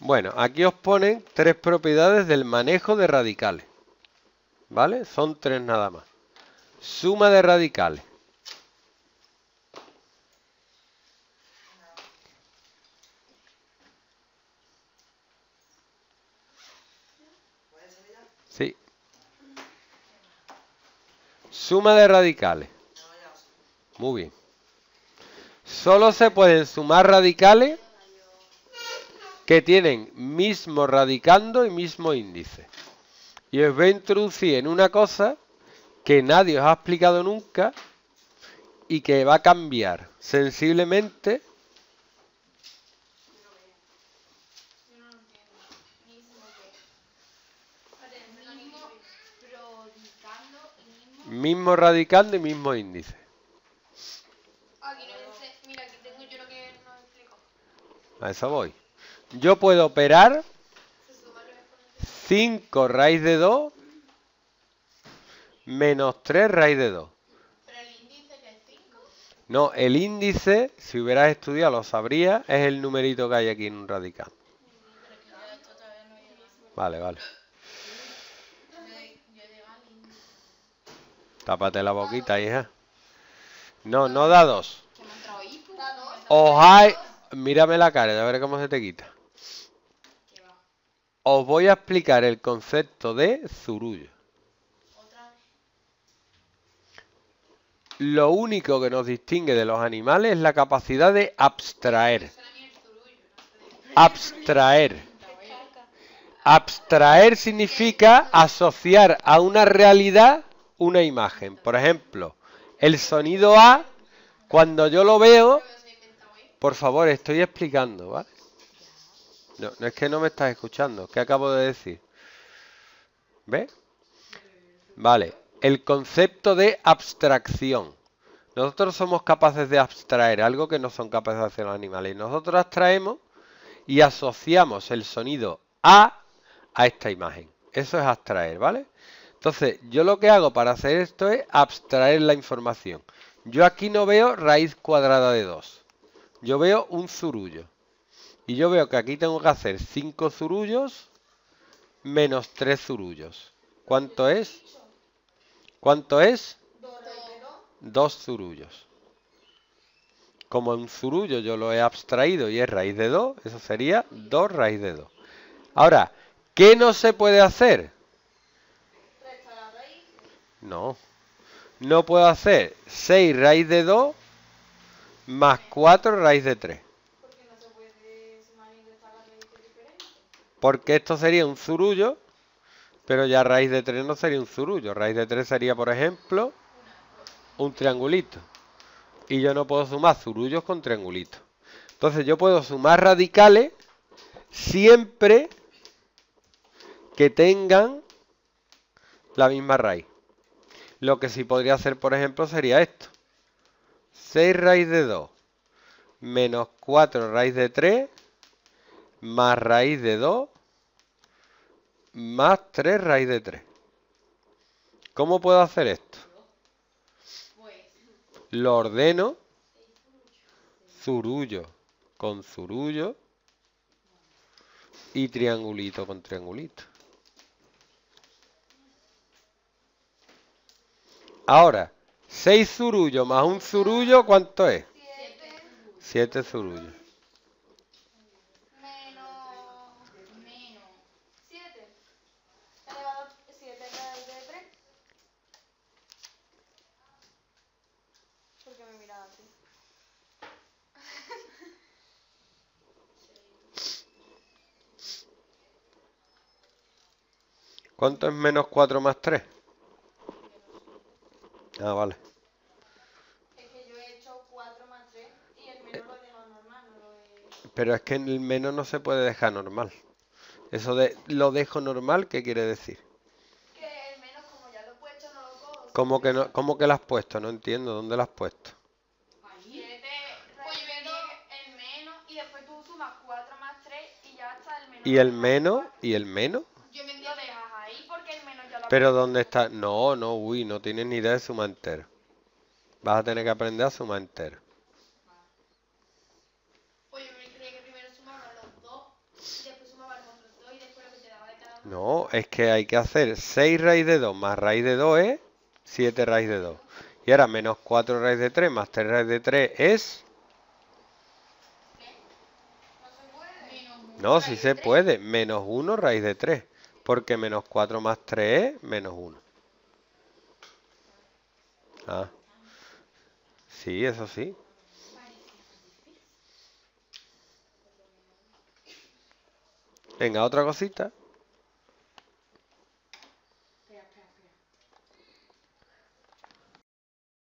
Bueno, aquí os ponen tres propiedades del manejo de radicales. ¿Vale? Son tres nada más. Suma de radicales. Sí. Suma de radicales. Muy bien. Solo se pueden sumar radicales que tienen mismo radicando y mismo índice. Y os voy a introducir en una cosa que nadie os ha explicado nunca y que va a cambiar sensiblemente mismo radicando y mismo índice. Aquí no dice, mira, aquí tengo yo lo que nos explicó. A eso voy. Yo puedo operar Se suma los exponentes. 5 raíz de 2 menos 3 raíz de 2. Pero el índice que es 5. No, el índice, si hubieras estudiado lo sabrías, es el numerito que hay aquí en un radical. Vale, vale. Tápate la boquita, hija. No, no da 2. Que me ha entrado ahí, pues. Os hay... Mírame la cara, ya veré cómo se te quita. Os voy a explicar el concepto de zurullo. Lo único que nos distingue de los animales es la capacidad de abstraer. Abstraer. Abstraer significa asociar a una realidad una imagen. Por ejemplo, el sonido A, cuando yo lo veo, por favor, estoy explicando, ¿vale? No, no es que no me estás escuchando, ¿qué acabo de decir? ¿Ves? Vale, el concepto de abstracción. Nosotros somos capaces de abstraer algo que no son capaces de hacer los animales. Nosotros abstraemos y asociamos el sonido A a esta imagen. Eso es abstraer, ¿vale? Entonces, yo lo que hago para hacer esto es abstraer la información. Yo aquí no veo raíz cuadrada de 2. Yo veo un zurullo. Y yo veo que aquí tengo que hacer 5 zurullos menos 3 zurullos. ¿Cuánto es? ¿Cuánto es? Dos zurullos. Como un zurullo yo lo he abstraído y es raíz de 2, eso sería 2 raíz de 2. Ahora, ¿qué no se puede hacer? No. No puedo hacer 6 raíz de 2 más 4 raíz de 3. Porque no se puede sumar ni restar las raíces diferentes. Porque esto sería un zurullo, pero ya raíz de 3 no sería un zurullo. Raíz de 3 sería, por ejemplo, un triangulito. Y yo no puedo sumar zurullos con triangulitos. Entonces yo puedo sumar radicales siempre que tengan la misma raíz. Lo que sí podría hacer, por ejemplo, sería esto. 6 raíz de 2 menos 4 raíz de 3 más raíz de 2 más 3 raíz de 3. ¿Cómo puedo hacer esto? Lo ordeno zurullo con zurullo y triangulito con triangulito. Ahora, 6 zurullos más un zurullo, ¿cuánto es? 7 zurullos. menos. Menos. 7. Elevado a 7 raíz de 3. ¿Por qué me miras así? ¿Cuánto es menos 4 más 3? Ah, vale. Es que yo he hecho 4 más 3 y el menos lo he dejado normal, no lo he. Pero es que en el menos no se puede dejar normal. Eso de lo dejo normal, ¿qué quiere decir? Que el menos, como ya lo he puesto, no lo cojo. ¿Cómo que, no, ¿Cómo que lo has puesto? No entiendo. ¿Dónde lo has puesto? 7 pues el menos y después tú sumas 4 más 3 y ya está el menos. ¿Y el menos? ¿Y el menos? Yo me lo dejas ahí porque el menos ya lo Pero ¿dónde está? No, no, uy, no tienes ni idea de suma entero. Vas a tener que aprender a sumar entero. Yo me creía que primero sumaba los dos y después No, es que hay que hacer 6 raíz de 2 más raíz de 2 es 7 raíz de 2. Y ahora menos 4 raíz de 3 más 3 raíz de 3 es... No, si se puede. Menos 1 raíz de 3. Porque menos 4 más 3 es menos 1. Ah. Sí, eso sí. Venga, otra cosita.